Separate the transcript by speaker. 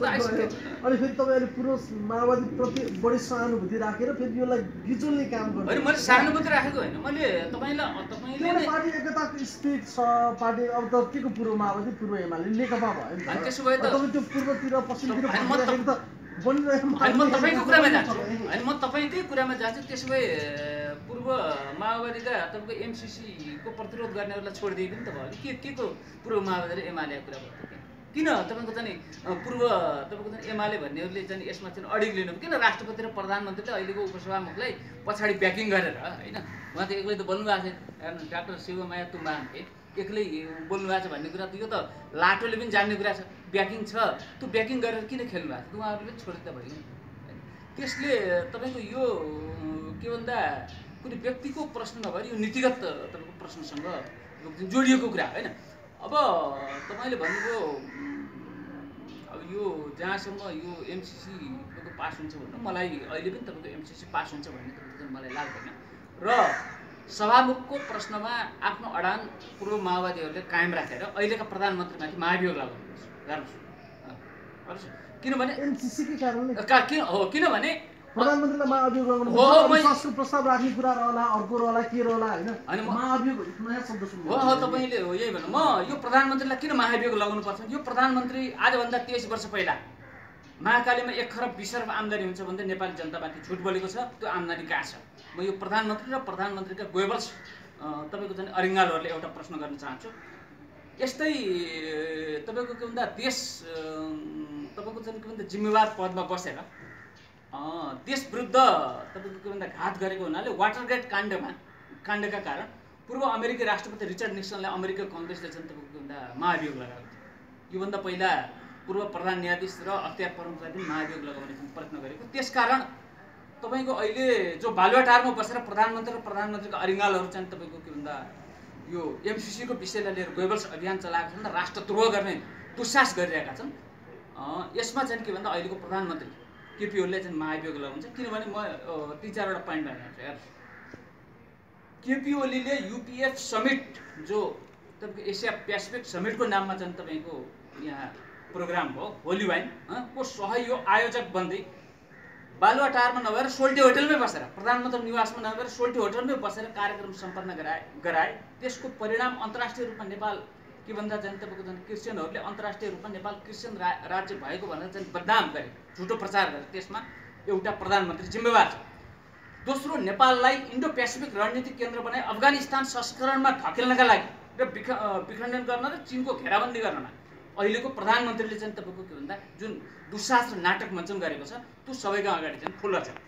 Speaker 1: अनि फेरि तपाईँले पूर्व माओवादीप्रति बढी सहानुभूति राखेर फेरि यसलाई गिचोल्ने काम गर्नु।
Speaker 2: होइन मैले सहानुभूति राखेको होइन। मैले तपाईँलाई तपाईँले
Speaker 1: पार्टी एकताको स्पिरिट छ पार्टी अब त के को पूर्व माओवादी पूर्व एमाले नेकपा भयो नि
Speaker 2: त्यसो भए
Speaker 1: तपाईँ त्यो पूर्वतिर पश्चिमतिर
Speaker 2: त- म तपाईँको कुरामा जान्छु।
Speaker 1: तपाईँ-
Speaker 2: होइन म तपाईँकै कुरामा जान्छु। त्यसो भए पूर्व माओवादीका तपाईँको एमसिसीको प्रतिरोध गर्नेहरूलाई छोडिदिए पनि त भयो के के को पूर्व माओवादी र एमालेको कुरा भयो किन? तपाईँको चाहिँ पूर्व तपाईँको चाहिँ एमाले भन्नेहरूले चाहिँ यसमा चाहिँ अडिग लिनु किन? राष्ट्रपति र प्रधानमन्त्रीले अहिलेको उपसभामुखलाई पछाडि ब्याकिङ गरेर होइन? उहाँ त एक्लै त बोल्नु भएको छैन डाक्टर शिवमाया तुम्बाङले एक्लै बोल्नु भएको छ भन्ने कुरा त यो त लाटोले पनि जान्ने कुरा छ। ब्याकिङ छ। त्यो ब्याकिङ गरेर किन खेल्नु भएको छ? उहाँहरूले पनि छोडेर त भयो नि होइन? त्यसले तपाईँको यो के भन्दा कुनै व्यक्तिको प्रश्न नभएर यो नीतिगत तपाईँको प्रश्नसँग जोडिएको कुरा होइन? अब तपाईँले भन्नुभयो यो जहाँसम्म यो एमसिसी तपाईँको पास हुन्छ भन्नु मलाई अहिले पनि तपाईँको एमसिसी पास हुन्छ भन्ने तपाईँको मलाई लाग्दैन। र सभामुखको प्रश्नमा आफ्नो अडान पूर्व माओवादीहरूले कायम राखेर अहिलेका प्रधानमन्त्रीमाथि महाभियोग लगाउनुपर्छ गर्नुहोस्। किनभने किन हो? किनभने
Speaker 1: प्रधानमन्त्रीलाई महाअभियोग लगाउनु प्रस्ताव राख्ने कुरा रहला अर्को रहला के रहला होइन? महाअभियोग नयाँ शब्द सुन्नु
Speaker 2: हो हो तपाईँले हो यही भन्नु। म यो प्रधानमन्त्रीलाई किन महाभियोग लगाउनु पर्छ यो प्रधानमन्त्री आजभन्दा तेइस वर्ष पहिला महाकालीमा एक खरब बिस अरब आम्दानी हुन्छ भन्दै नेपाली जनतामाथि झुट बोलेको छ। त्यो आम्दानी कहाँ छ? म यो प्रधानमन्त्री र प्रधानमन्त्रीका गोएबल्स अँ, तपाईँको चाहिँ अरिङ्गालहरूले एउटा प्रश्न गर्न चाहन्छु। यस्तै तपाईँको के भन्दा देश तपाईँको चाहिँ के भन्दा जिम्मेवार पदमा बसेर अँ, देश विरुद्ध तपाईँको के भन्दा घात गरेको हुनाले वाटरगेट काण्डमा काण्डका कारण पूर्व अमेरिकी राष्ट्रपति रिचर्ड निक्सनलाई अमेरिकी कङ्ग्रेसले चाहिँ तपाईँको के भन्दा महाभियोग लगाएको थियो। योभन्दा पहिला पूर्व प्रधान न्यायाधीश र अख्तियार प्रमुखलाई पनि महाभियोग लगाउने प्रयत्न गरेको। त्यसकारण तपाईँको अहिले जो बालुवाटारमा बसेर प्रधानमन्त्री र प्रधानमन्त्रीको अरिङ्गालहरू चाहिँ तपाईँको के भन्दा यो एमसिसीको विषयलाई लिएर गोबल्स अभियान चलाएको छन् र राष्ट्रद्रोह गर्ने दुस्साहस गरिरहेका छन्। यसमा चाहिँ के भन्दा अहिलेको प्रधानमन्त्री केपी ओलीले चाहिँ महाभियोग लगाउँछ किनभने म तिन चारवटा पोइन्ट भनिरहेको छु हेर्नुहोस् केपी ओलीले युपिएफ समिट जो तपाईँको एसिया पेसिफिक समिटको नाममा चाहिँ तपाईँको यहाँ प्रोग्राम भयो होली वाइन को सहयोग आयोजक बन्दै बालुवाटारमा नभएर सोल्टी होटलमै बसेर प्रधानमन्त्री निवासमा नभएर सोल्टी होटलमै बसेर कार्यक्रम सम्पन्न गराए गराए त्यसको परिणाम अन्तर्राष्ट्रिय रूपमा नेपाल के भन्दा चाहिँ तपाईँको चाहिँ क्रिस्चियनहरूले अन्तर्राष्ट्रिय रूपमा नेपाल क्रिस्चियन रा राज्य भएको भनेर चाहिँ बदनाम गरे। झुटो प्रचार गरे। त्यसमा एउटा प्रधानमन्त्री जिम्मेवार छ। दोस्रो नेपाललाई इन्डो पेसिफिक रणनीतिक केन्द्र बनाए अफगानिस्तान संस्करणमा ढकेल्नका लागि र विख विखण्डन गर्न र चिनको घेराबन्दी गर्नमा। अहिलेको प्रधानमन्त्रीले चाहिँ तपाईँको के भन्दा जुन दुस्साहस र नाटक मञ्चन गरेको छ त्यो सबैका अगाडि चाहिँ खुल्ला छ।